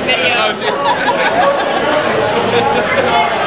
video. Oh.